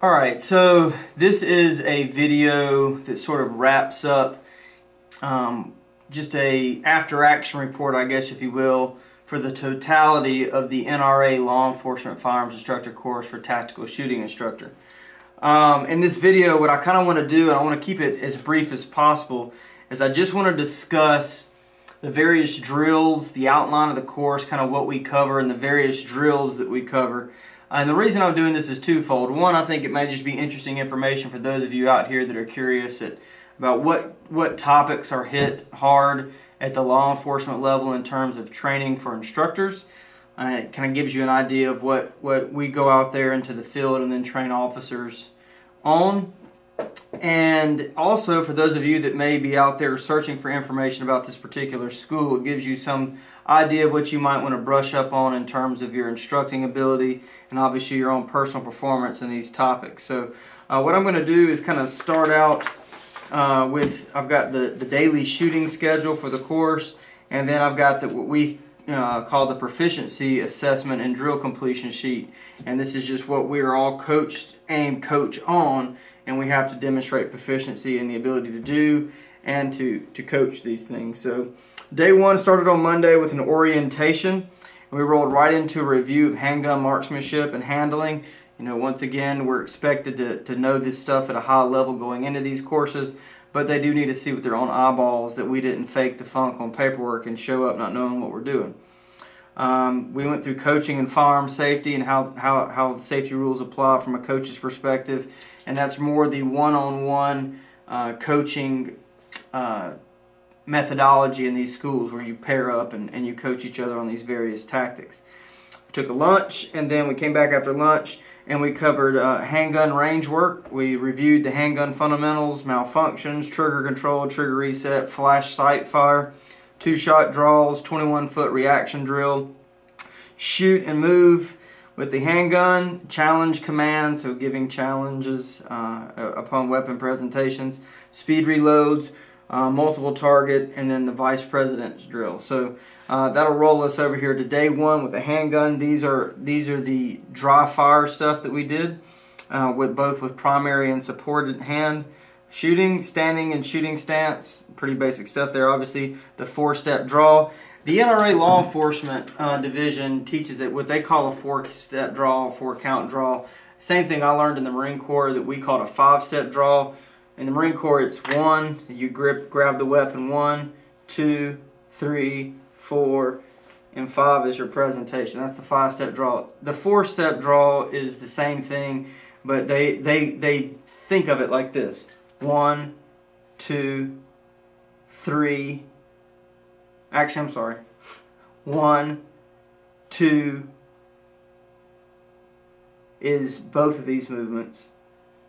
Alright, so this is a video that sort of wraps up um, just a after action report, I guess if you will, for the totality of the NRA Law Enforcement Firearms Instructor course for Tactical Shooting Instructor. Um, in this video, what I kind of want to do, and I want to keep it as brief as possible, is I just want to discuss the various drills, the outline of the course, kind of what we cover, and the various drills that we cover. And the reason I'm doing this is twofold. One, I think it may just be interesting information for those of you out here that are curious at, about what, what topics are hit hard at the law enforcement level in terms of training for instructors. Uh, it kind of gives you an idea of what, what we go out there into the field and then train officers on. And also for those of you that may be out there searching for information about this particular school, it gives you some idea of what you might want to brush up on in terms of your instructing ability and obviously your own personal performance in these topics. So uh, what I'm going to do is kind of start out uh, with, I've got the, the daily shooting schedule for the course and then I've got the, what we uh, the proficiency assessment and drill completion sheet and this is just what we are all coached aim coach on and we have to demonstrate proficiency and the ability to do and to to coach these things so day one started on Monday with an orientation and we rolled right into a review of handgun marksmanship and handling you know once again we're expected to, to know this stuff at a high level going into these courses but they do need to see with their own eyeballs that we didn't fake the funk on paperwork and show up not knowing what we're doing. Um, we went through coaching and firearm safety and how, how, how the safety rules apply from a coach's perspective, and that's more the one-on-one uh, coaching uh, methodology in these schools where you pair up and, and you coach each other on these various tactics. We took a lunch and then we came back after lunch and we covered uh, handgun range work. We reviewed the handgun fundamentals, malfunctions, trigger control, trigger reset, flash sight fire, two-shot draws, 21-foot reaction drill, shoot and move with the handgun, challenge command, so giving challenges uh, upon weapon presentations, speed reloads, uh, multiple target, and then the vice president's drill. So uh, that'll roll us over here to day one with the handgun. These are these are the dry fire stuff that we did uh, with both with primary and supported hand shooting, standing and shooting stance. Pretty basic stuff there. Obviously, the four-step draw. The NRA Law Enforcement uh, Division teaches it what they call a four-step draw, four-count draw. Same thing I learned in the Marine Corps that we called a five-step draw. In the Marine Corps, it's one, you grip, grab the weapon, one, two, three, four, and five is your presentation. That's the five-step draw. The four-step draw is the same thing, but they, they, they think of it like this. One, two, three, actually, I'm sorry. One, two, is both of these movements,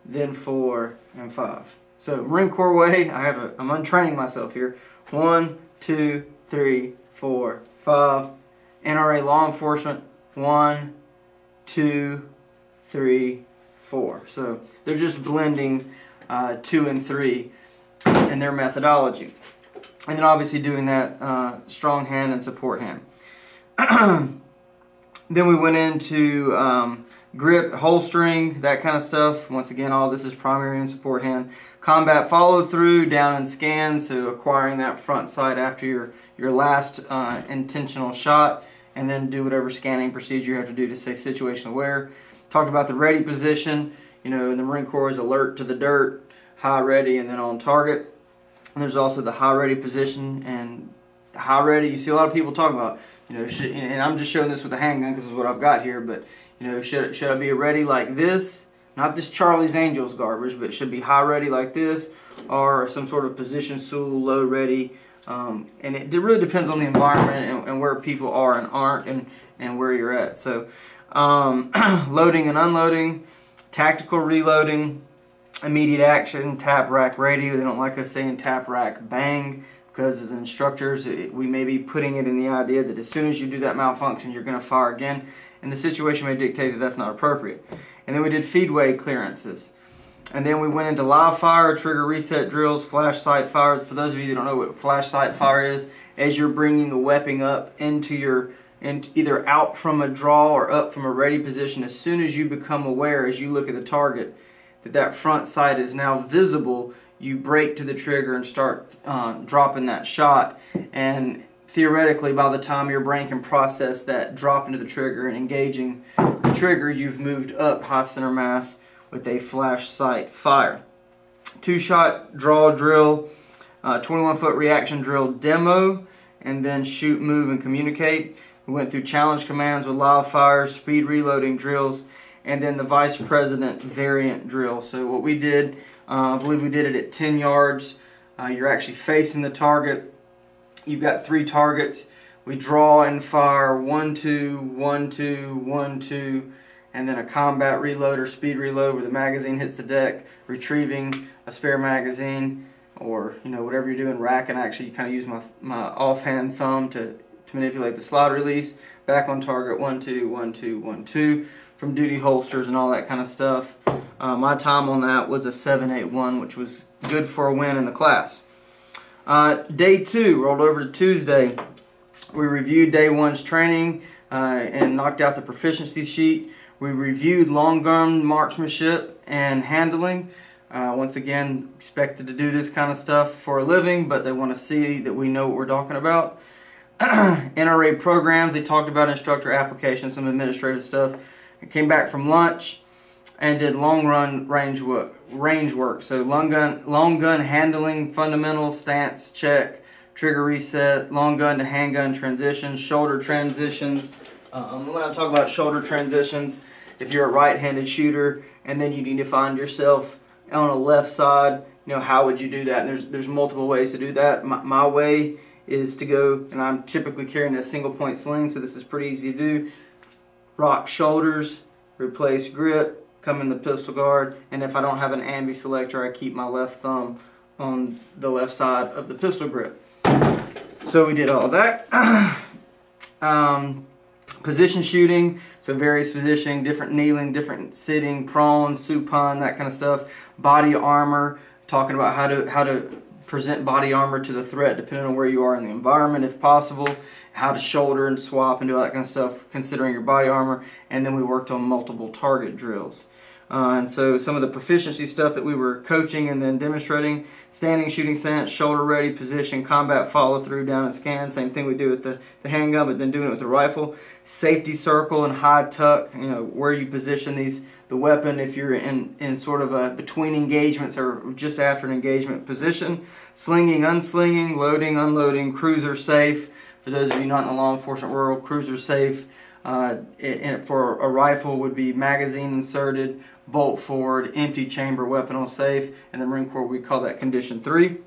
then four and five. So Marine Corps way, I have a, I'm untraining myself here. One, two, three, four, five. NRA law enforcement, one, two, three, four. So they're just blending uh, two and three in their methodology. And then obviously doing that uh, strong hand and support hand. then we went into um, grip, holstering, that kind of stuff. Once again, all this is primary and support hand. Combat follow through, down and scan, so acquiring that front sight after your, your last uh, intentional shot, and then do whatever scanning procedure you have to do to say situation aware. Talked about the ready position, you know, in the Marine Corps is alert to the dirt, high ready, and then on target. And there's also the high ready position and high ready. You see a lot of people talking about, you know, should, and I'm just showing this with a handgun because is what I've got here, but you know, should, should I be ready like this? Not this Charlie's Angels garbage, but should be high ready like this or some sort of position Sul, low ready. Um, and it really depends on the environment and, and, where people are and aren't and, and where you're at. So um, loading and unloading, tactical reloading, immediate action, tap rack ready. They don't like us saying tap rack bang because as instructors we may be putting it in the idea that as soon as you do that malfunction you're going to fire again and the situation may dictate that that's not appropriate. And then we did feedway clearances. And then we went into live fire, trigger reset drills, flash sight fire. For those of you that don't know what flash sight fire is, as you're bringing a weapon up into your and either out from a draw or up from a ready position as soon as you become aware as you look at the target that that front sight is now visible you break to the trigger and start uh, dropping that shot. And theoretically by the time your brain can process that drop into the trigger and engaging the trigger you've moved up high center mass with a flash sight fire. Two shot draw drill uh, 21 foot reaction drill demo and then shoot move and communicate we went through challenge commands with live fires, speed reloading drills, and then the vice president variant drill. So what we did, uh, I believe we did it at 10 yards. Uh, you're actually facing the target. You've got three targets. We draw and fire one, two, one, two, one, two, and then a combat reload or speed reload where the magazine hits the deck, retrieving a spare magazine or you know whatever you're doing, rack and actually kind of use my, my offhand thumb to to manipulate the slide release, back on target, one, two, one, two, one, two, from duty holsters and all that kind of stuff. Uh, my time on that was a 781, which was good for a win in the class. Uh, day two, rolled over to Tuesday. We reviewed day one's training uh, and knocked out the proficiency sheet. We reviewed long gun marksmanship and handling. Uh, once again, expected to do this kind of stuff for a living, but they want to see that we know what we're talking about. NRA programs. They talked about instructor application, some administrative stuff. I came back from lunch and did long gun range work. Range work. So long gun, long gun handling fundamentals, stance check, trigger reset, long gun to handgun transitions, shoulder transitions. Um, going to talk about shoulder transitions, if you're a right-handed shooter and then you need to find yourself on a left side, you know how would you do that? And there's there's multiple ways to do that. My, my way is to go, and I'm typically carrying a single point sling, so this is pretty easy to do. Rock shoulders, replace grip, come in the pistol guard, and if I don't have an ambi selector, I keep my left thumb on the left side of the pistol grip. So we did all that. um, position shooting, so various positioning, different kneeling, different sitting, prone, supine, that kind of stuff. Body armor, talking about how to how to present body armor to the threat depending on where you are in the environment if possible, how to shoulder and swap and do all that kind of stuff considering your body armor, and then we worked on multiple target drills. Uh, and so some of the proficiency stuff that we were coaching and then demonstrating, standing shooting stance, shoulder ready position, combat follow through, down and scan, same thing we do with the, the handgun, but then doing it with the rifle. Safety circle and high tuck, you know, where you position these the weapon if you're in, in sort of a between engagements or just after an engagement position. Slinging, unslinging, loading, unloading, cruiser safe. For those of you not in the law enforcement world, cruiser safe uh, for a rifle would be magazine inserted, bolt forward, empty chamber, weapon on safe, and the Marine Corps we call that condition three,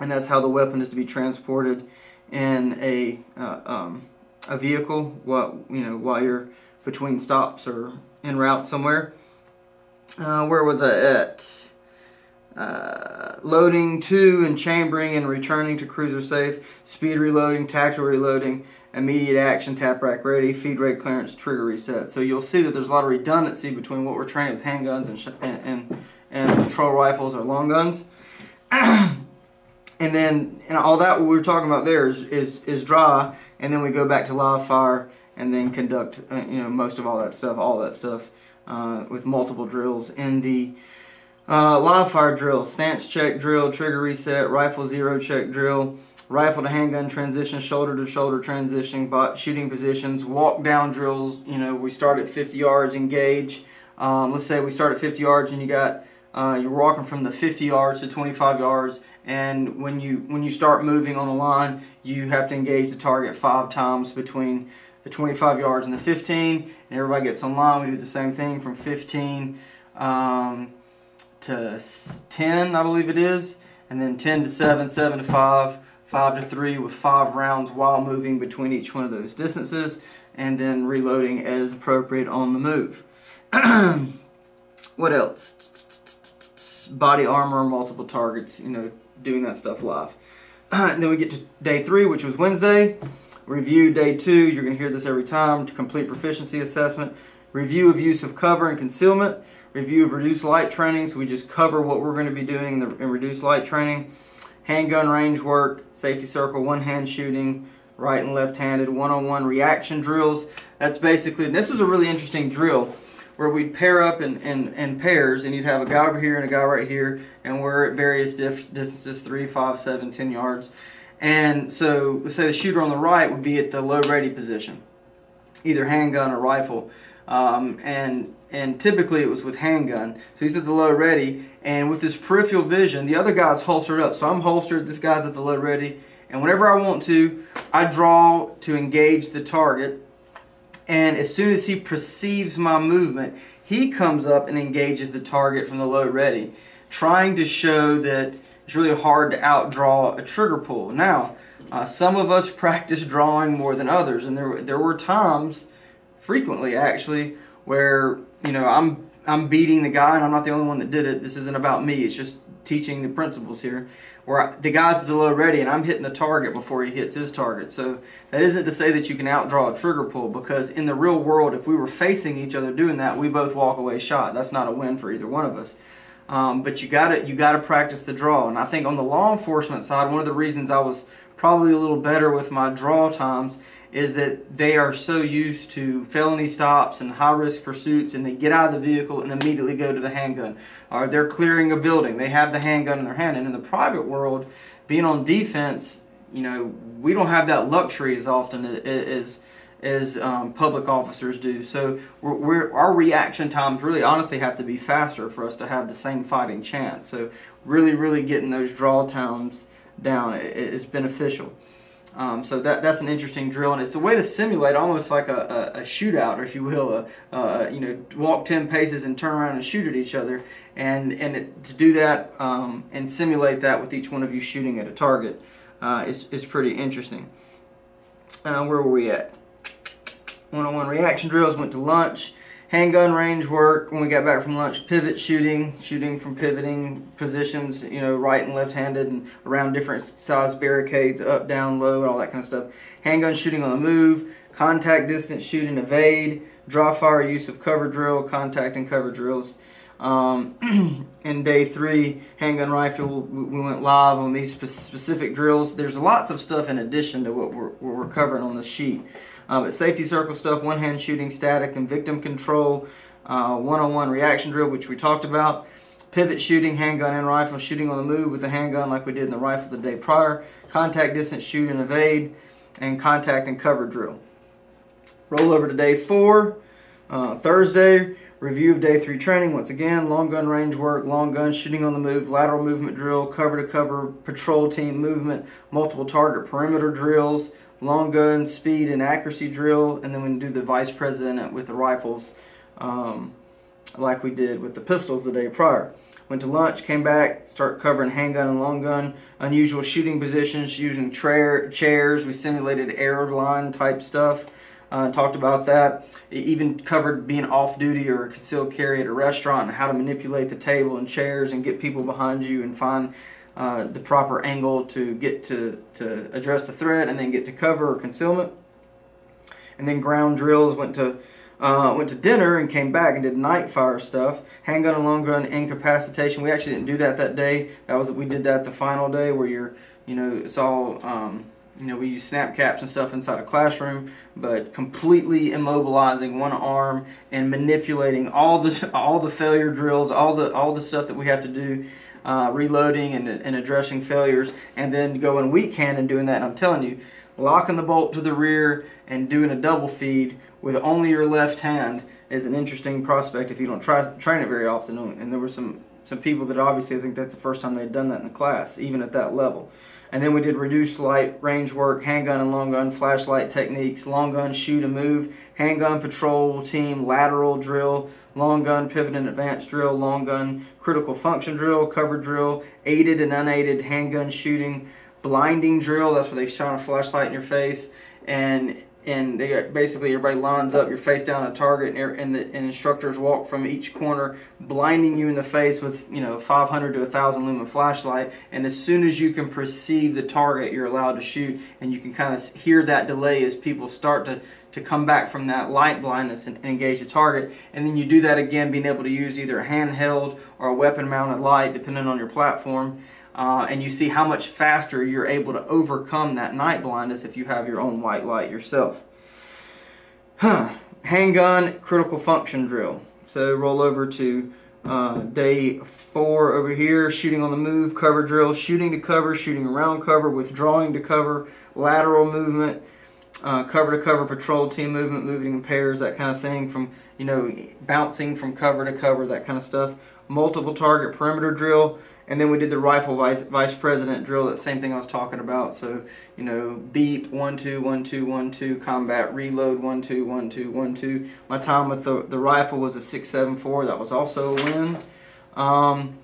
and that's how the weapon is to be transported in a uh, um, a vehicle while you know while you're between stops or en route somewhere. Uh, where was I at? Uh, loading to and chambering and returning to cruiser safe, speed reloading, tactical reloading, immediate action, tap rack ready, feedway clearance, trigger reset. So you'll see that there's a lot of redundancy between what we're training with handguns and, and, and, and patrol rifles or long guns. and then and all that what we were talking about there is, is, is and then we go back to live fire and then conduct uh, you know most of all that stuff, all that stuff uh, with multiple drills in the uh, live fire drill, stance check drill, trigger reset, rifle zero check drill, rifle to handgun transition, shoulder to shoulder transition, shooting positions, walk down drills. You know, we start at 50 yards, engage. Um, let's say we start at 50 yards and you got uh, you're walking from the 50 yards to 25 yards, and when you when you start moving on a line, you have to engage the target five times between the 25 yards and the 15, and everybody gets on line. We do the same thing from 15. Um, to 10, I believe it is, and then 10 to 7, 7 to 5, 5 to 3 with 5 rounds while moving between each one of those distances, and then reloading as appropriate on the move. what else? Body armor, multiple targets, you know, doing that stuff live. and then we get to day 3, which was Wednesday. Review day 2, you're going to hear this every time, to complete proficiency assessment. Review of use of cover and concealment review of reduced light training. So we just cover what we're going to be doing in, the, in reduced light training. Handgun range work, safety circle, one hand shooting, right and left-handed, one-on-one reaction drills. That's basically, this was a really interesting drill where we'd pair up in, in, in pairs and you'd have a guy over here and a guy right here and we're at various distances, three, five, seven, ten yards. And so let's say the shooter on the right would be at the low ready position, either handgun or rifle. Um, and and typically it was with handgun. So he's at the low ready, and with this peripheral vision, the other guy's holstered up. So I'm holstered, this guy's at the low ready, and whenever I want to, I draw to engage the target, and as soon as he perceives my movement, he comes up and engages the target from the low ready, trying to show that it's really hard to outdraw a trigger pull. Now, uh, some of us practice drawing more than others, and there, there were times, frequently actually, where you know I'm I'm beating the guy, and I'm not the only one that did it. This isn't about me. It's just teaching the principles here where the guy's at the low ready and I'm hitting the target before he hits his target. So that isn't to say that you can outdraw a trigger pull because in the real world, if we were facing each other doing that, we both walk away shot. That's not a win for either one of us. Um, but you gotta you gotta practice the draw. And I think on the law enforcement side, one of the reasons I was probably a little better with my draw times is that they are so used to felony stops and high risk pursuits and they get out of the vehicle and immediately go to the handgun. Or they're clearing a building, they have the handgun in their hand. And in the private world, being on defense, you know, we don't have that luxury as often as as um, public officers do. So we're, we're, our reaction times really honestly have to be faster for us to have the same fighting chance. So really, really getting those draw times down is beneficial. Um, so that that's an interesting drill, and it's a way to simulate almost like a, a, a shootout, if you will, a, a, you know, walk ten paces and turn around and shoot at each other, and and it, to do that um, and simulate that with each one of you shooting at a target uh, is is pretty interesting. Uh, where were we at? One-on-one reaction drills. Went to lunch handgun range work when we got back from lunch pivot shooting shooting from pivoting positions you know right and left handed and around different size barricades up down low and all that kind of stuff. Handgun shooting on the move contact distance shooting evade draw fire use of cover drill contact and cover drills. Um, in day three handgun rifle we went live on these specific drills. There's lots of stuff in addition to what we're, what we're covering on the sheet uh, but safety circle stuff, one-hand shooting, static, and victim control, uh, one-on-one reaction drill, which we talked about, pivot shooting, handgun and rifle, shooting on the move with a handgun like we did in the rifle the day prior, contact distance shoot and evade, and contact and cover drill. Roll over to day four, uh, Thursday, review of day three training. Once again, long gun range work, long gun shooting on the move, lateral movement drill, cover to cover, patrol team movement, multiple target perimeter drills, long gun speed and accuracy drill, and then we do the vice president with the rifles, um, like we did with the pistols the day prior. Went to lunch, came back, start covering handgun and long gun, unusual shooting positions using chairs. We simulated airline type stuff. Uh, talked about that. It even covered being off duty or concealed carry at a restaurant and how to manipulate the table and chairs and get people behind you and find uh, the proper angle to get to, to address the threat and then get to cover or concealment. And then ground drills went to uh, went to dinner and came back and did night fire stuff. Handgun and long gun incapacitation. We actually didn't do that that day. That was we did that the final day where you're you know it's all um, you know we use snap caps and stuff inside a classroom, but completely immobilizing one arm and manipulating all the all the failure drills, all the all the stuff that we have to do uh, reloading and, and addressing failures, and then going weak hand and doing that. And I'm telling you, locking the bolt to the rear and doing a double feed with only your left hand is an interesting prospect if you don't try train it very often. And there were some some people that obviously I think that's the first time they'd done that in the class, even at that level. And then we did reduced light range work, handgun and long gun flashlight techniques, long gun shoot and move, handgun patrol team, lateral drill, long gun pivot and advanced drill, long gun critical function drill, cover drill, aided and unaided handgun shooting, blinding drill, that's where they shine a flashlight in your face, and and they basically everybody lines up your face down a target and, the and instructors walk from each corner blinding you in the face with you know 500 to 1000 lumen flashlight and as soon as you can perceive the target you're allowed to shoot and you can kind of hear that delay as people start to to come back from that light blindness and, and engage the target. And then you do that again being able to use either a handheld or a weapon mounted light depending on your platform Uh, and you see how much faster you're able to overcome that night blindness if you have your own white light yourself. Huh. Handgun critical function drill. So roll over to uh, day four over here, shooting on the move, cover drill, shooting to cover, shooting around cover, withdrawing to cover, lateral movement, uh, cover to cover patrol team movement, moving in pairs, that kind of thing, from, you know, bouncing from cover to cover, that kind of stuff. Multiple target perimeter drill, and then we did the rifle vice, vice president drill, that same thing I was talking about. So, you know, beep, one, two, one, two, one, two, combat, reload, one, two, one, two, one, two. My time with the, the rifle was a 674. That was also a win. Um,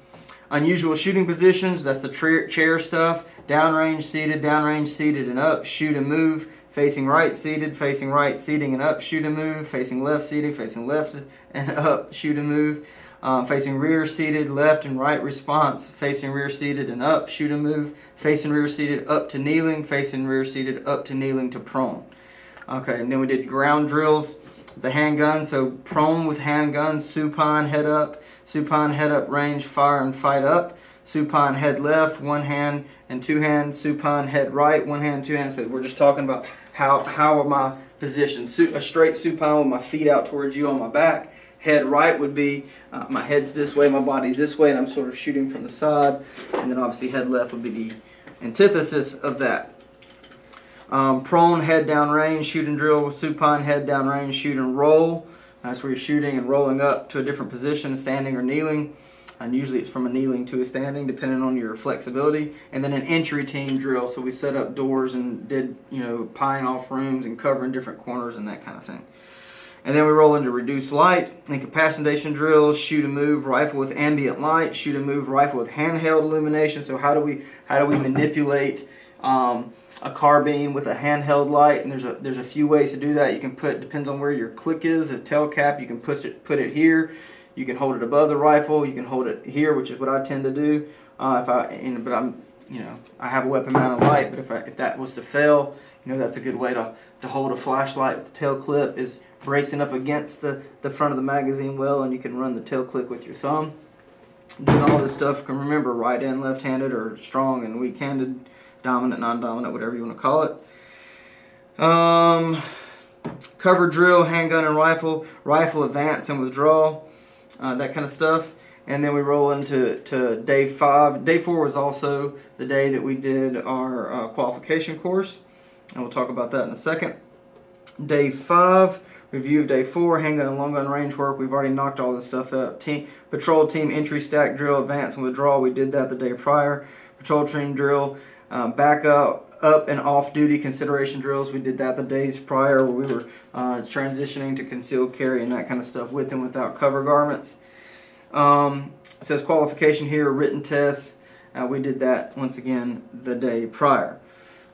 unusual shooting positions, that's the chair stuff. Downrange seated, downrange seated and up, shoot and move. Facing right seated, facing right seating and up, shoot and move. Facing left seated, facing left and up, shoot and move um, facing rear seated, left and right response, facing rear seated and up, shoot and move, facing rear seated up to kneeling, facing rear seated up to kneeling to prone. Okay, and then we did ground drills, the handgun, so prone with handgun, supine head up, supine head up range, fire and fight up, supine head left, one hand and two hands, supine head right, one hand, two hands. So we're just talking about how, how are my positions. A straight supine with my feet out towards you on my back, head right would be uh, my head's this way, my body's this way, and I'm sort of shooting from the side. And then obviously head left would be the antithesis of that. Um, prone, head down range, shoot and drill, supine, head down range, shoot and roll. That's where you're shooting and rolling up to a different position, standing or kneeling. And usually it's from a kneeling to a standing, depending on your flexibility. And then an entry team drill. So we set up doors and did, you know, pine off rooms and covering different corners and that kind of thing. And then we roll into reduced light, incapacitation drills, shoot and move rifle with ambient light, shoot and move rifle with handheld illumination. So how do we how do we manipulate um, a carbine with a handheld light? And there's a there's a few ways to do that. You can put depends on where your click is, a tail cap. You can put it put it here. You can hold it above the rifle. You can hold it here, which is what I tend to do. Uh, if I and, but I'm you know I have a weapon mounted light, but if I, if that was to fail, you know that's a good way to to hold a flashlight with the tail clip is bracing up against the, the front of the magazine well and you can run the tail click with your thumb. Doing all this stuff, can remember right and left-handed or strong and weak-handed, dominant, non-dominant, whatever you want to call it. Um, cover drill, handgun and rifle, rifle advance and withdrawal, uh, that kind of stuff. And then we roll into to day five. Day four was also the day that we did our uh, qualification course. And we'll talk about that in a second. Day five, Review of day four, handgun and long gun range work. We've already knocked all this stuff up. Team Patrol team entry stack drill, advance and withdrawal. We did that the day prior. Patrol team drill, um, backup, up and off duty consideration drills. We did that the days prior where we were uh, transitioning to concealed carry and that kind of stuff with and without cover garments. Um, it says qualification here, written tests. Uh, we did that once again the day prior.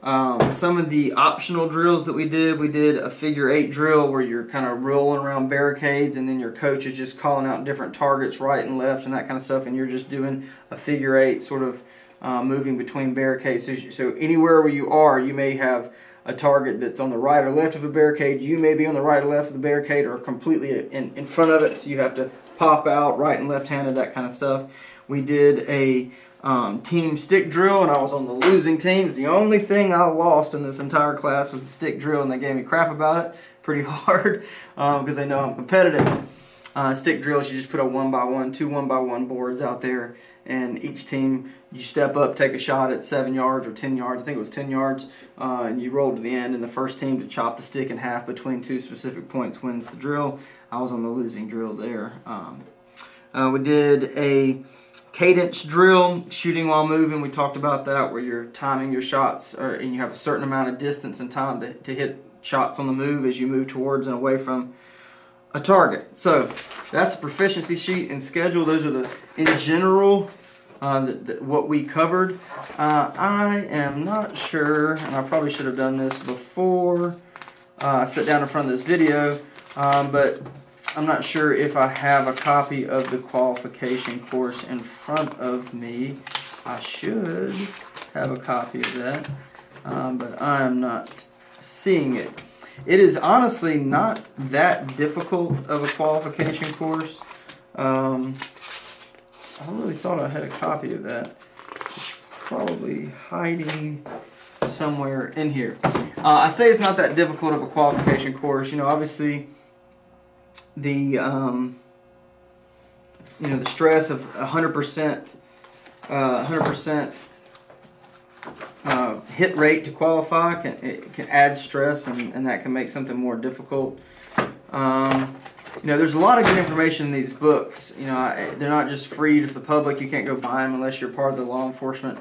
Um, some of the optional drills that we did, we did a figure eight drill where you're kind of rolling around barricades and then your coach is just calling out different targets right and left and that kind of stuff and you're just doing a figure eight sort of uh, moving between barricades. So, so anywhere where you are, you may have a target that's on the right or left of a barricade. You may be on the right or left of the barricade or completely in, in front of it so you have to pop out right and left-handed, that kind of stuff. We did a um, team stick drill, and I was on the losing team. It's the only thing I lost in this entire class was the stick drill, and they gave me crap about it pretty hard because um, they know I'm competitive. Uh, stick drills, you just put a one by one, two one by one boards out there, and each team you step up, take a shot at seven yards or ten yards. I think it was ten yards, uh, and you roll to the end. And the first team to chop the stick in half between two specific points wins the drill. I was on the losing drill there. Um, uh, we did a cadence drill, shooting while moving, we talked about that where you're timing your shots or, and you have a certain amount of distance and time to, to hit shots on the move as you move towards and away from a target. So that's the proficiency sheet and schedule. Those are the, in general, uh, the, the, what we covered. Uh, I am not sure, and I probably should have done this before uh, I sit down in front of this video, um, but I'm not sure if I have a copy of the qualification course in front of me. I should have a copy of that, um, but I am not seeing it. It is honestly not that difficult of a qualification course. Um, I really thought I had a copy of that. It's probably hiding somewhere in here. Uh, I say it's not that difficult of a qualification course. You know, obviously the um, you know the stress of 100% uh, 100% uh, hit rate to qualify can it can add stress and, and that can make something more difficult. Um, you know, there's a lot of good information in these books. You know, I, they're not just free to the public. You can't go buy them unless you're part of the law enforcement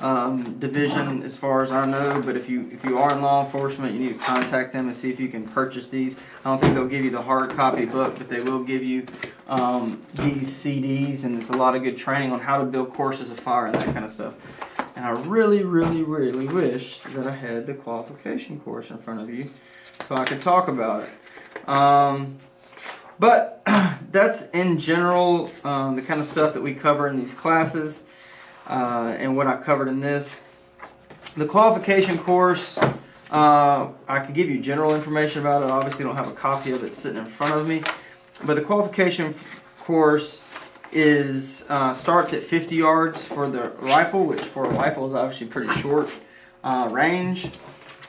um, division, as far as I know. But if you if you are in law enforcement, you need to contact them and see if you can purchase these. I don't think they'll give you the hard copy book, but they will give you um, these CDs, and there's a lot of good training on how to build courses of fire and that kind of stuff. And I really, really, really wished that I had the qualification course in front of you so I could talk about it. Um, but that's in general um, the kind of stuff that we cover in these classes uh, and what I covered in this. The qualification course, uh, I could give you general information about it. I obviously don't have a copy of it sitting in front of me. But the qualification course is uh, starts at 50 yards for the rifle, which for a rifle is obviously pretty short uh, range.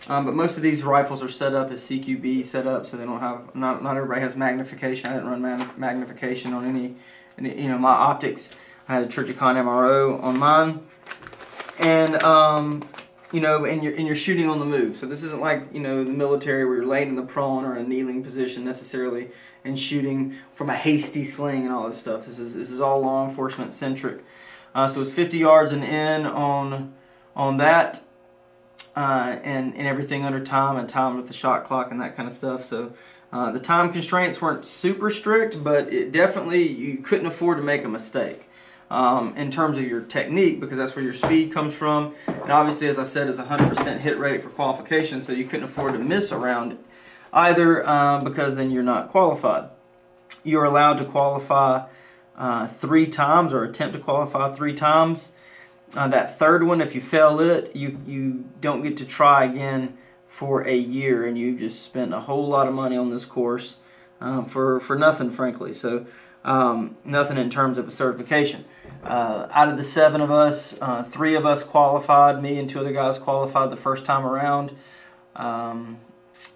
Um, but most of these rifles are set up as CQB set up, so they don't have not not everybody has magnification. I didn't run mag magnification on any, any, you know my optics. I had a Trijicon MRO on mine, and um, you know, and you're and you're shooting on the move. So this isn't like you know the military where you're laying in the prone or in a kneeling position necessarily and shooting from a hasty sling and all this stuff. This is this is all law enforcement centric. Uh, so it's 50 yards and in on on that uh, and, and everything under time and time with the shot clock and that kind of stuff. So uh, the time constraints weren't super strict, but it definitely, you couldn't afford to make a mistake. Um, in terms of your technique because that's where your speed comes from and obviously as I said is 100% hit rate for qualification so you couldn't afford to miss around either uh, because then you're not qualified. You're allowed to qualify uh, three times or attempt to qualify three times uh, that third one, if you fail it, you, you don't get to try again for a year and you just spent a whole lot of money on this course um, for, for nothing, frankly. So um, nothing in terms of a certification. Uh, out of the seven of us, uh, three of us qualified. Me and two other guys qualified the first time around. Um,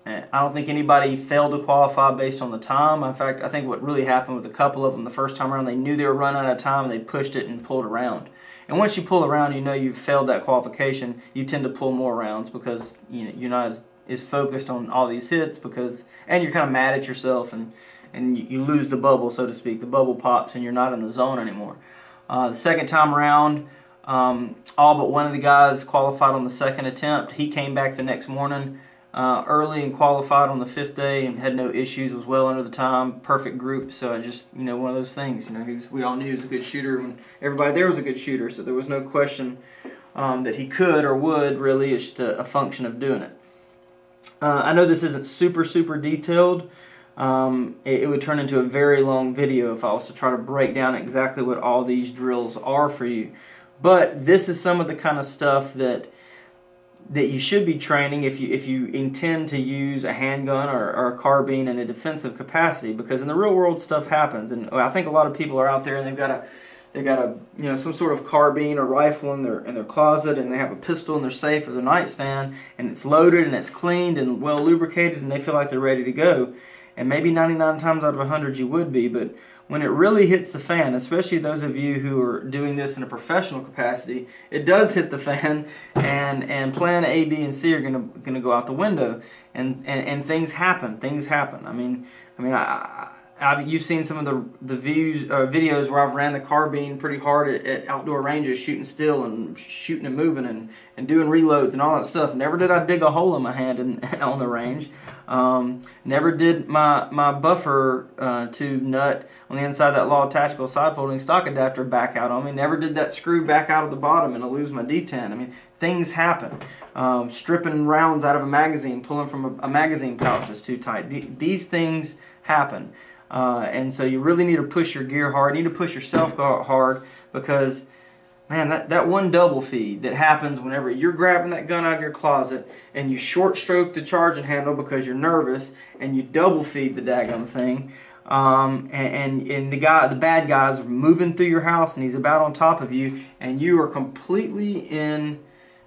I don't think anybody failed to qualify based on the time. In fact, I think what really happened with a couple of them the first time around, they knew they were running out of time and they pushed it and pulled around. And once you pull around, you know you've failed that qualification. You tend to pull more rounds because you know you're not as, as focused on all these hits because, and you're kind of mad at yourself and and you, lose the bubble, so to speak. The bubble pops and you're not in the zone anymore. Uh, the second time around, um, all but one of the guys qualified on the second attempt. He came back the next morning uh, early and qualified on the fifth day and had no issues. Was well under the time, perfect group. So I just you know one of those things. You know, was, we all knew he was a good shooter, and everybody there was a good shooter. So there was no question um, that he could or would. Really, it's just a, a function of doing it. Uh, I know this isn't super super detailed. Um, it, it, would turn into a very long video if I was to try to break down exactly what all these drills are for you. But this is some of the kind of stuff that that you should be training if you if you intend to use a handgun or, or, a carbine in a defensive capacity because in the real world stuff happens and I think a lot of people are out there and they've got a they've got a you know some sort of carbine or rifle in their in their closet and they have a pistol in their safe or their nightstand and it's loaded and it's cleaned and well lubricated and they feel like they're ready to go and maybe 99 times out of 100 you would be but when it really hits the fan, especially those of you who are doing this in a professional capacity, it does hit the fan, and and plan A, B, and C are gonna gonna go out the window, and and, and things happen. Things happen. I mean, I mean, I, I've, you've seen some of the the views uh, videos where I've ran the carbine pretty hard at, at, outdoor ranges, shooting still and shooting and moving and, and doing reloads and all that stuff. Never did I dig a hole in my hand in, on the range. Um, never did my my buffer uh, tube nut on the inside of that Law Tactical side folding stock adapter back out on me. Never did that screw back out of the bottom and I lose my D10. I mean, things happen. Um, stripping rounds out of a magazine, pulling from a, a magazine pouch that's too tight. The, these things happen. Uh, and so you really need to push your gear hard. You need to push yourself hard because, man, that, that one double feed that happens whenever you're grabbing that gun out of your closet and you short stroke the charging handle because you're nervous and you double feed the daggum thing, um, and, and, and the guy, the bad guy's moving through your house and he's about on top of you, and you are completely in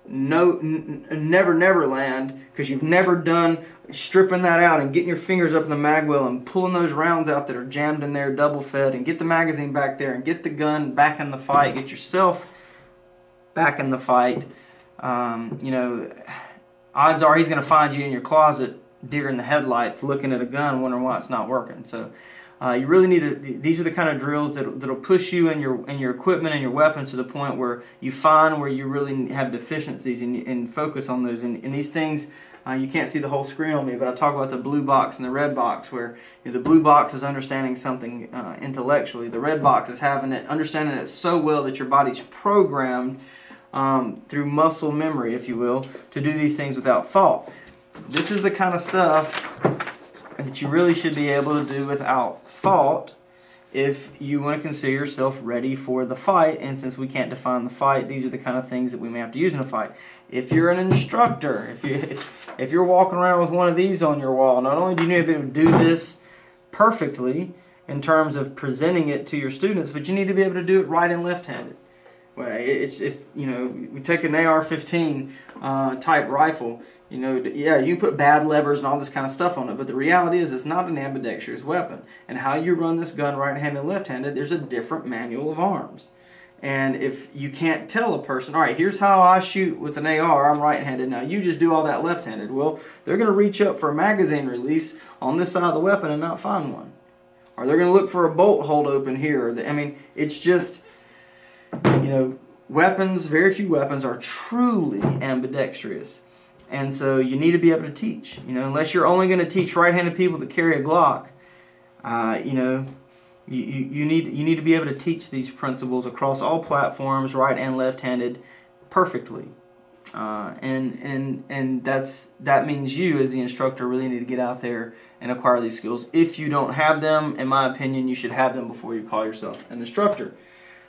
no never never land because you've never done stripping that out and getting your fingers up in the mag well and pulling those rounds out that are jammed in there double fed and get the magazine back there and get the gun back in the fight. Get yourself back in the fight. Um, you know odds are he's going to find you in your closet deer in the headlights looking at a gun wondering why it's not working. So uh, you really need to these are the kind of drills that, that'll push you and your and your equipment and your weapons to the point where you find where you really have deficiencies and, and focus on those and, and these things uh, you can't see the whole screen on me but I talk about the blue box and the red box where you know, the blue box is understanding something uh, intellectually the red box is having it understanding it so well that your body's programmed um, through muscle memory if you will to do these things without fault. this is the kind of stuff that you really should be able to do without thought if you want to consider yourself ready for the fight. And since we can't define the fight, these are the kind of things that we may have to use in a fight. If you're an instructor, if, you, if you're walking around with one of these on your wall, not only do you need to be able to do this perfectly in terms of presenting it to your students, but you need to be able to do it right and left-handed. Well, it's, it's, you know, we take an AR-15 uh, type rifle you know, yeah, you put bad levers and all this kind of stuff on it, but the reality is it's not an ambidextrous weapon. And how you run this gun right-handed and left-handed, there's a different manual of arms. And if you can't tell a person, all right, here's how I shoot with an AR, I'm right-handed, now you just do all that left-handed. Well, they're going to reach up for a magazine release on this side of the weapon and not find one. Or they're going to look for a bolt hold open here. I mean, it's just, you know, weapons, very few weapons are truly ambidextrous. And so you need to be able to teach. You know, unless you're only going to teach right-handed people that carry a Glock, uh, you know, you, you, need, you need to be able to teach these principles across all platforms, right and left-handed, perfectly. Uh, and and and that's that means you as the instructor really need to get out there and acquire these skills. If you don't have them, in my opinion, you should have them before you call yourself an instructor.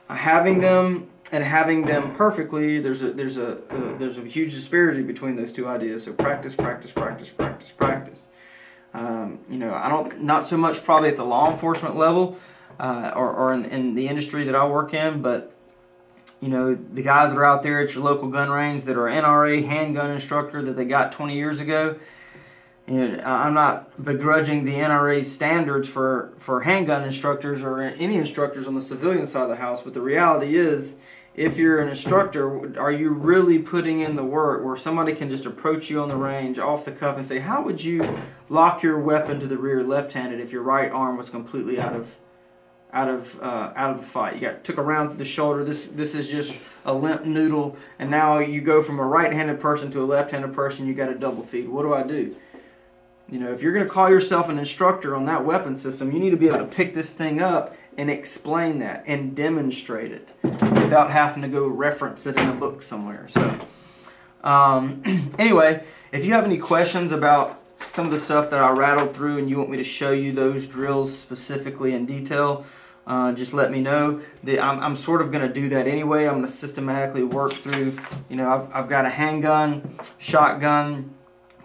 Uh, having them and having them perfectly, there's a there's a uh, there's a huge disparity between those two ideas. So practice, practice, practice, practice, practice. Um, you know, I don't not so much probably at the law enforcement level uh, or, or in, in the industry that I work in, but you know, the guys that are out there at your local gun range that are NRA handgun instructor that they got 20 years ago, you know, I'm not begrudging the NRA standards for, for handgun instructors or any instructors on the civilian side of the house, but the reality is, if you're an instructor, are you really putting in the work where somebody can just approach you on the range off the cuff and say, how would you lock your weapon to the rear left-handed if your right arm was completely out of out of uh, out of the fight. You got took a round to the shoulder. This this is just a limp noodle, and now you go from a right-handed person to a left-handed person. You got a double feed. What do I do? You know, if you're going to call yourself an instructor on that weapon system, you need to be able to pick this thing up and explain that and demonstrate it without having to go reference it in a book somewhere. So, um, anyway, if you have any questions about some of the stuff that I rattled through and you want me to show you those drills specifically in detail, uh, just let me know. The, I'm, I'm sort of going to do that anyway. I'm going to systematically work through, you know, I've, I've got a handgun, shotgun,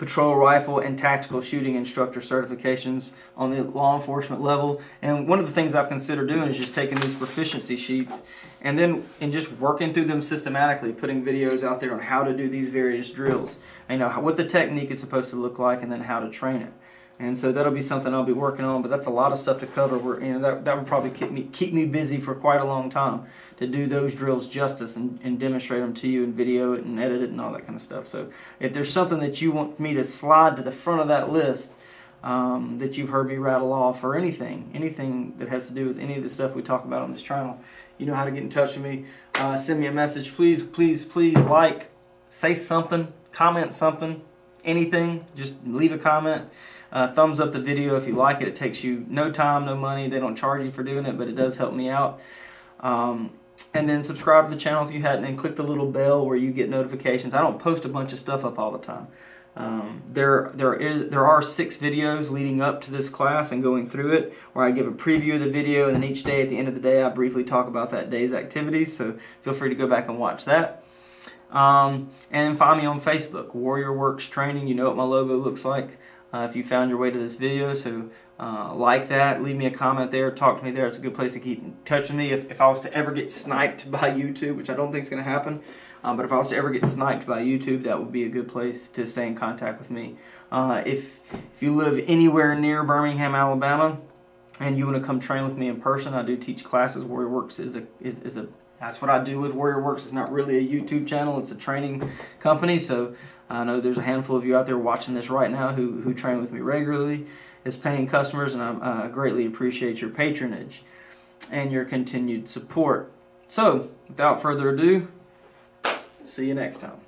patrol rifle and tactical shooting instructor certifications on the law enforcement level. And one of the things I've considered doing is just taking these proficiency sheets and then and just working through them systematically, putting videos out there on how to do these various drills. You know, what the technique is supposed to look like and then how to train it. And so that'll be something I'll be working on, but that's a lot of stuff to cover. Where, you know, that, that would probably keep me, keep me busy for quite a long time to do those drills justice and, and demonstrate them to you and video it and edit it and all that kind of stuff. So if there's something that you want me to slide to the front of that list um, that you've heard me rattle off or anything, anything that has to do with any of the stuff we talk about on this channel, you know how to get in touch with me. Uh, send me a message. Please, please, please like, say something, comment something, anything. Just leave a comment. Uh, thumbs up the video if you like it. It takes you no time, no money. They don't charge you for doing it, but it does help me out. Um, and then subscribe to the channel if you hadn't and click the little bell where you get notifications. I don't post a bunch of stuff up all the time. Um, there, there, is, there are six videos leading up to this class and going through it where I give a preview of the video and then each day at the end of the day I briefly talk about that day's activities so feel free to go back and watch that. Um, and find me on Facebook, Warrior Works Training. You know what my logo looks like. Uh, if you found your way to this video. So uh, like that, leave me a comment there, talk to me there. It's a good place to keep in touch with me. If, if I was to ever get sniped by YouTube, which I don't think is going to happen, um, but if I was to ever get sniped by YouTube, that would be a good place to stay in contact with me. Uh, if, if you live anywhere near Birmingham, Alabama, and you want to come train with me in person, I do teach classes. Warrior Works is a, is, is a that's what I do with Warrior Works. It's not really a YouTube channel, it's a training company. So I know there's a handful of you out there watching this right now who, who train with me regularly as paying customers, and I uh, greatly appreciate your patronage and your continued support. So, without further ado, see you next time.